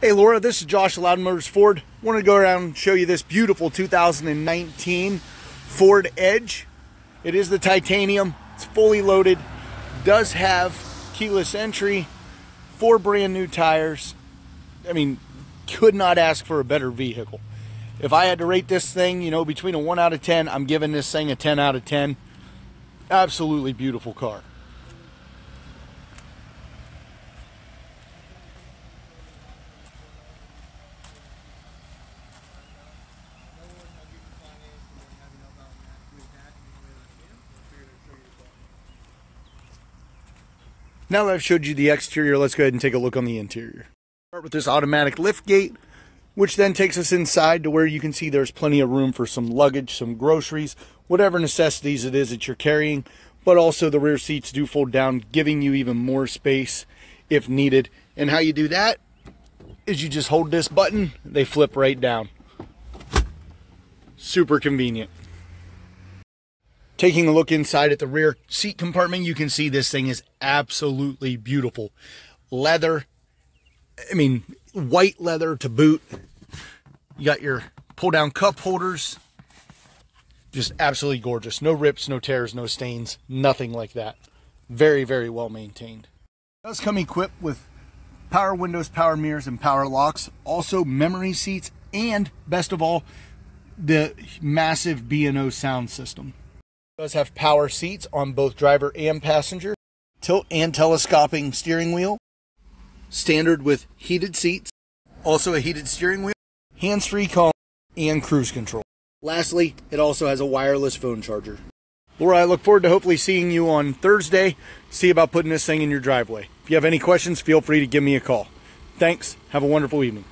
Hey Laura, this is Josh Loudon Motors Ford. Want to go around and show you this beautiful 2019 Ford Edge. It is the titanium. It's fully loaded. Does have keyless entry, four brand new tires. I mean, could not ask for a better vehicle. If I had to rate this thing, you know, between a 1 out of 10, I'm giving this thing a 10 out of 10. Absolutely beautiful car. Now that I've showed you the exterior, let's go ahead and take a look on the interior. Start with this automatic lift gate, which then takes us inside to where you can see there's plenty of room for some luggage, some groceries, whatever necessities it is that you're carrying. But also the rear seats do fold down, giving you even more space if needed. And how you do that is you just hold this button, they flip right down. Super convenient. Taking a look inside at the rear seat compartment, you can see this thing is absolutely beautiful. Leather, I mean, white leather to boot. You got your pull down cup holders. Just absolutely gorgeous. No rips, no tears, no stains, nothing like that. Very, very well maintained. It does come equipped with power windows, power mirrors, and power locks. Also memory seats, and best of all, the massive B&O sound system does have power seats on both driver and passenger, tilt and telescoping steering wheel, standard with heated seats, also a heated steering wheel, hands-free call, and cruise control. Lastly, it also has a wireless phone charger. Laura, I look forward to hopefully seeing you on Thursday. See about putting this thing in your driveway. If you have any questions, feel free to give me a call. Thanks. Have a wonderful evening.